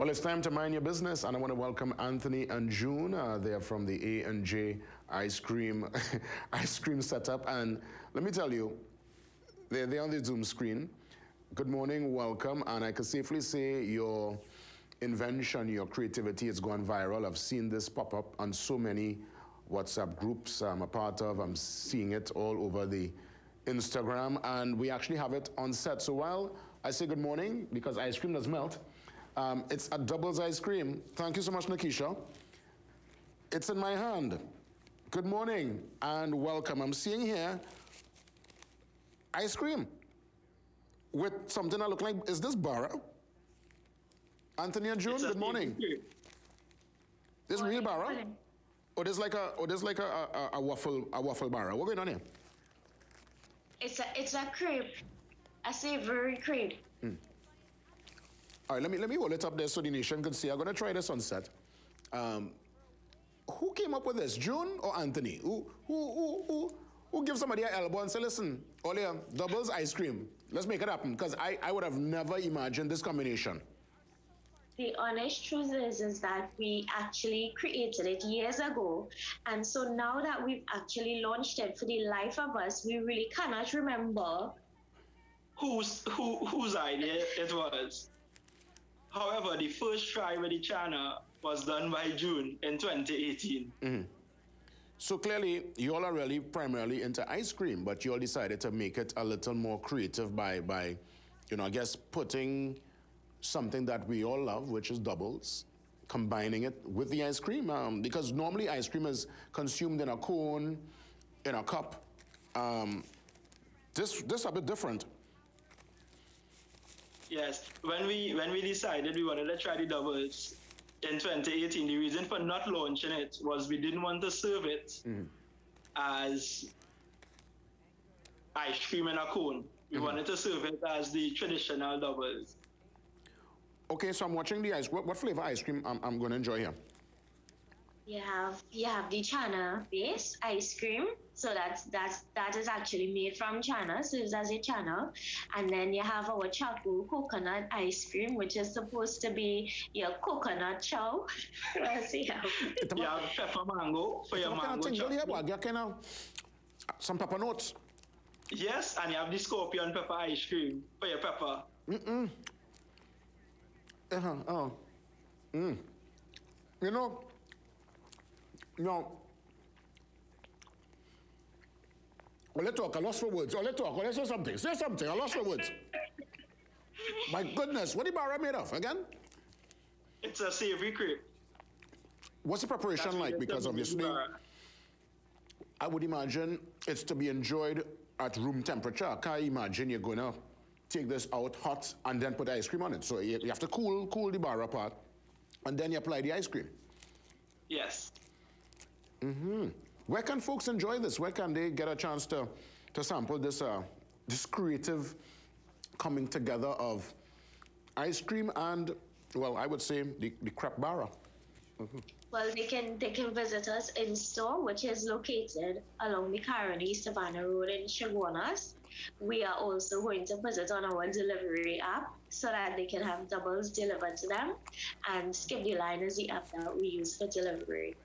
Well, it's time to mind your business, and I want to welcome Anthony and June. Uh, they're from the A and J ice cream ice cream setup, and let me tell you, they're, they're on the Zoom screen. Good morning, welcome, and I can safely say your invention, your creativity has gone viral. I've seen this pop up on so many WhatsApp groups I'm a part of. I'm seeing it all over the Instagram, and we actually have it on set. So while I say good morning, because ice cream does melt, um, it's a doubles ice cream. Thank you so much, Nakisha. It's in my hand. Good morning and welcome. I'm seeing here ice cream with something that look like, is this Barra? Anthony and June, good morning. This real Barra? Or there's like a, or there's like a, a, a waffle, a waffle Barra. What going on here? It's a it's a crepe, a savory crepe. Mm. All right, let me let me hold it up there so the nation can see. I'm gonna try this on set. Um, who came up with this, June or Anthony? Who who who who who gives somebody an elbow and say, listen, Olia, doubles ice cream. Let's make it happen. Because I, I would have never imagined this combination. The honest truth is, is that we actually created it years ago. And so now that we've actually launched it for the life of us, we really cannot remember whose who whose idea it was. However, the first try with the channel was done by June in 2018. Mm-hmm. So clearly, you all are really primarily into ice cream, but you all decided to make it a little more creative by, by, you know, I guess putting something that we all love, which is doubles, combining it with the ice cream. Um, because normally ice cream is consumed in a cone, in a cup. Um, this this a bit different. Yes, when we when we decided we wanted to try the doubles in 2018, the reason for not launching it was we didn't want to serve it mm-hmm. as ice cream in a cone. We mm-hmm. wanted to serve it as the traditional doubles. Okay, so I'm watching the ice. What, what flavor ice cream I'm, I'm going to enjoy here? You have you have the Chana base ice cream. So that's that's that is actually made from Chana, serves as a Chana. And then you have our charcoal coconut ice cream, which is supposed to be your coconut chow. you have pepper mango for your mango chow. Some pepper notes. Yes, and you have the scorpion pepper ice cream for your pepper. Mm-mm. Uh-huh. Oh. Mm. You know, no. Well, let's talk. I lost for words. Oh, let's talk. Oh, let's say something. Say something. I lost for words. My goodness. What the barra made of again? It's a savory crepe. What's the preparation That's like? Because obviously, I would imagine it's to be enjoyed at room temperature. I can't imagine you're going to take this out hot and then put ice cream on it. So you, have to cool, cool the bar apart and then you apply the ice cream. Yes. Mm-hmm. Where can folks enjoy this? Where can they get a chance to, to sample this, uh, this creative coming together of ice cream and, well, I would say the, the crepe barra? Mm-hmm. Well, they can they can visit us in store, which is located along the Caroni Savannah Road in Chaguanas. We are also going to put it on our delivery app so that they can have doubles delivered to them. And Skip the Line is the app that we use for delivery.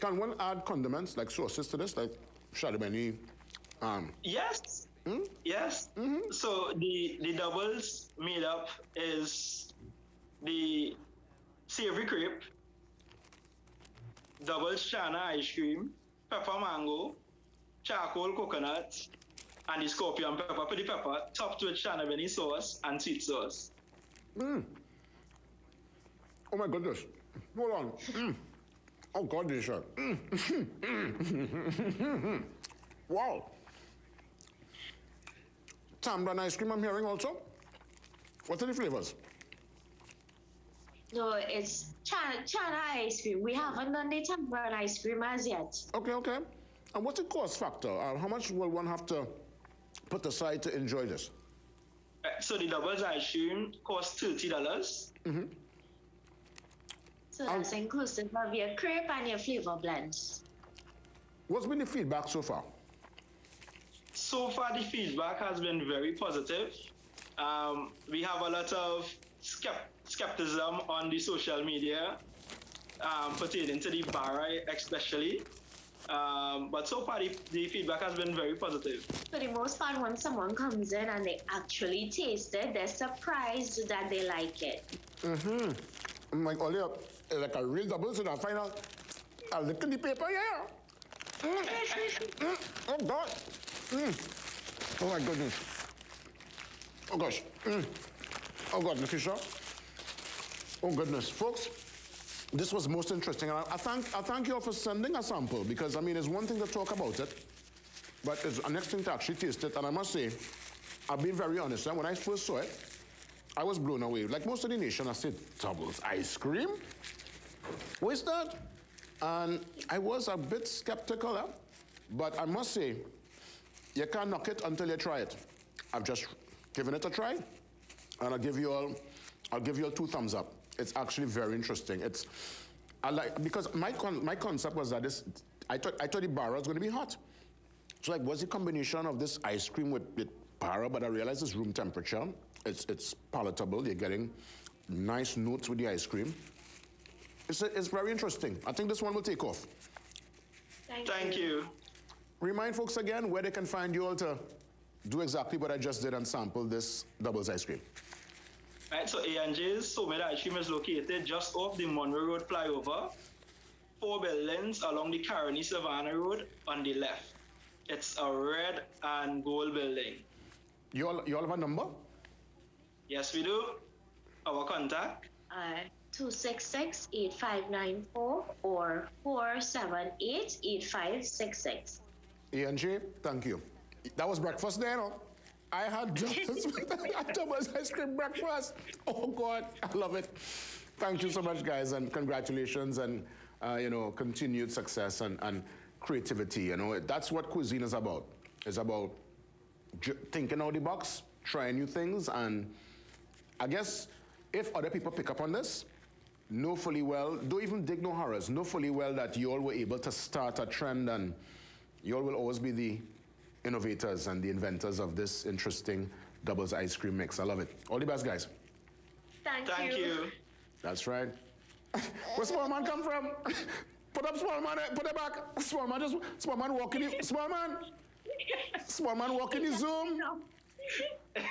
Can one add condiments like sauces to this, like chardonnay? Um, yes. Hmm? Yes. Mm-hmm. So the the doubles made up is the savory crepe, double chana ice cream, pepper mango, charcoal coconut, and the scorpion pepper, pretty pepper, topped with chana benny sauce and sweet sauce. Mm. Oh my goodness. Hold on. Mm. Oh God, this shirt. Mm. wow. Tamarind ice cream I'm hearing also. What are the flavors? No, it's Chana, Chana ice cream. We haven't done the tamarind ice cream as yet. Okay, okay. And what's the cost factor? Uh, how much will one have to put aside to enjoy this? Uh, so the doubles ice cream costs thirty dollars. Mm-hmm. So that's inclusive of your crepe and your flavor blends. What's been the feedback so far? So far, the feedback has been very positive. Um, we have a lot of skept- skepticism on the social media um, pertaining to the bar, especially. Um, but so far, the, the, feedback has been very positive. For the most part, when someone comes in and they actually taste it, they're surprised that they like it. Mm-hmm. I'm like, Ollie, like a real double, so I find out, I look in the paper, yeah. Mm. mm. Oh, God. Mm. Oh, my goodness. Oh, gosh. Oh, God, Nakisha. Oh, goodness. Folks, this was most interesting. And I, I, thank, I thank you all for sending a sample because, I mean, it's one thing to talk about it, but it's a next thing to actually taste it. And I must say, I've been very honest. And when I first saw it, I was blown away. Like most of the nation, I said, doubles ice cream? That? And I was a bit skeptical, huh? but I must say, you can't knock it until you try it. I've just given it a try, and I'll give you all, I'll give you all two thumbs up. It's actually very interesting. It's, I like because my con, my concept was that this, I thought I thought the barra was going to be hot. So like, what's the combination of this ice cream with, with? But I realized it's room temperature. It's it's palatable. You're getting nice notes with the ice cream. It's, it's very interesting. I think this one will take off. Thank, Thank you. you. Remind folks again where they can find you all to do exactly what I just did and sample this doubles ice cream. Right, so A&J's Soulmate Ice Cream is located just off the Monroe Road flyover, four buildings along the Caroni Savannah Road on the left. It's a red and gold building. You all, you all have a number? Yes, we do. Our contact? Uh, 266-8594 or 478-8566. A&J, thank you. That was breakfast there, no? I had Thomas ice cream breakfast. Oh God, I love it. Thank you so much, guys, and congratulations, and uh, you know, continued success and, and creativity. You know, that's what cuisine is about. It's about thinking out the box, trying new things, and I guess if other people pick up on this, know fully well, don't even dig no horrors, know fully well that you all were able to start a trend and you all will always be the innovators and the inventors of this interesting doubles ice cream mix. I love it. All the best, guys. Thank, you. Thank you. you. That's right. Where small man come from? Put up small man, eh? put it back. Small man just, small man walking, small man. Small man walking the Zoom.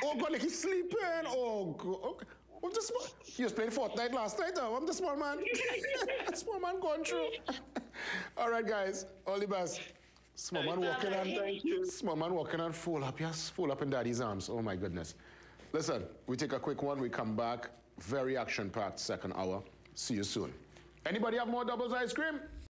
Oh God, like he's sleeping. Oh God. Okay. I'm just, small. he was playing Fortnite last night. Though. I'm the small man. small man going through. All right, guys. All the best. Small man walking on. Small man walking on full up. Yes, full up in daddy's arms. Oh my goodness. Listen, we take a quick one. We come back. Very action-packed second hour. See you soon. Anybody have more doubles ice cream?